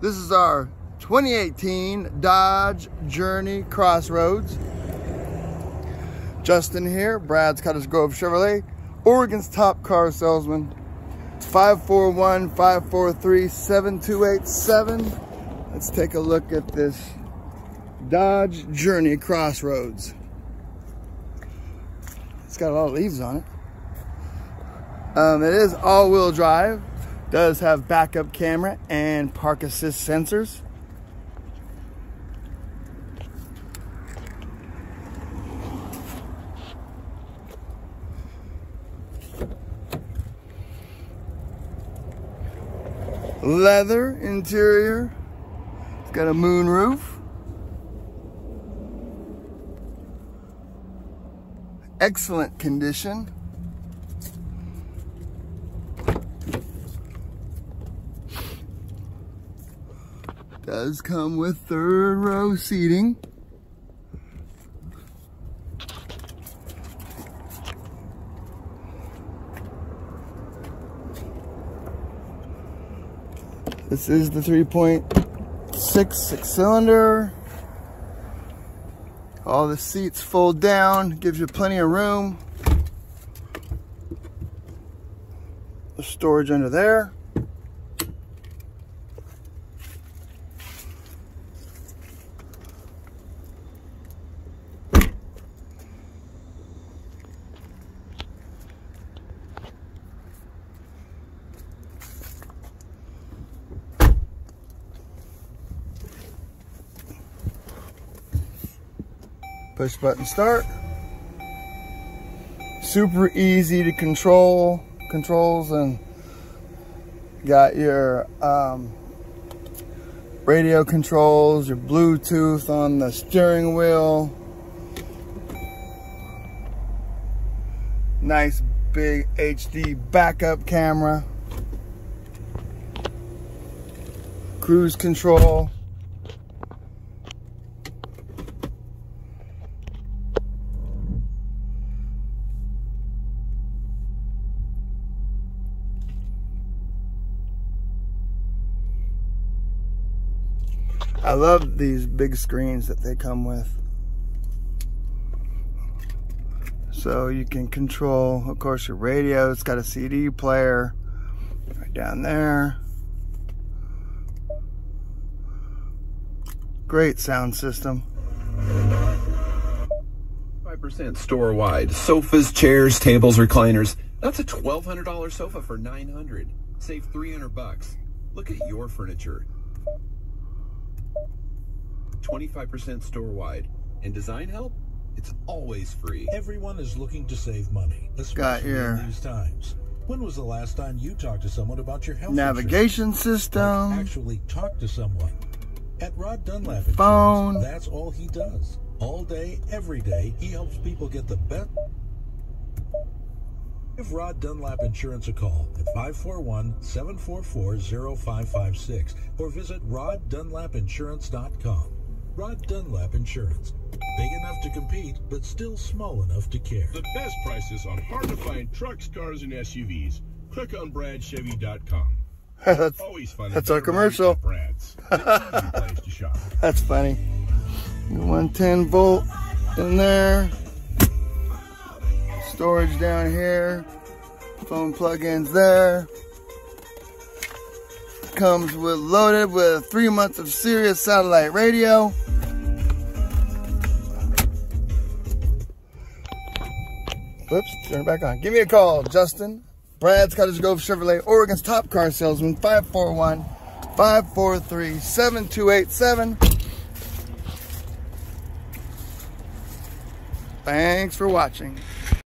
This is our 2018 Dodge Journey Crossroads. Justin here, Brad's Cottage Grove Chevrolet, Oregon's top car salesman. 541-543-7287. Let's take a look at this Dodge Journey Crossroads. It's got a lot of leaves on it. Um, it is all-wheel drive. Does have backup camera and park assist sensors. Leather interior. It's got a moon roof. Excellent condition. Does come with third row seating. This is the 3.6 six cylinder. All the seats fold down, gives you plenty of room. The storage under there. Push button start. Super easy to control controls and got your um, radio controls, your Bluetooth on the steering wheel. Nice big HD backup camera. Cruise control. I love these big screens that they come with. So you can control, of course, your radio. It's got a CD player right down there. Great sound system. 5% store wide. Sofas, chairs, tables, recliners. That's a $1,200 sofa for 900 Save 300 bucks. Look at your furniture. 25% store wide. And design help? It's always free. Everyone is looking to save money, Got especially in these times. When was the last time you talked to someone about your health Navigation insurance? system. Like actually talk to someone. At Rod Dunlap Insurance, Phone. that's all he does. All day, every day, he helps people get the best. Give Rod Dunlap Insurance a call at 541-744-0556 or visit roddunlapinsurance.com. Rod Dunlap Insurance. Big enough to compete, but still small enough to care. The best prices on hard to find trucks, cars, and SUVs. Click on BradChevy.com. that's, Always fun. That's our commercial. Brad's. The easy place to shop. that's funny. 110 volt in there. Storage down here. Phone plug-ins there. Comes with loaded with three months of Sirius satellite radio. Whoops, turn it back on. Give me a call, Justin. Brad's Cottage Grove Chevrolet, Oregon's top car salesman, 541 543 7287. Thanks for watching.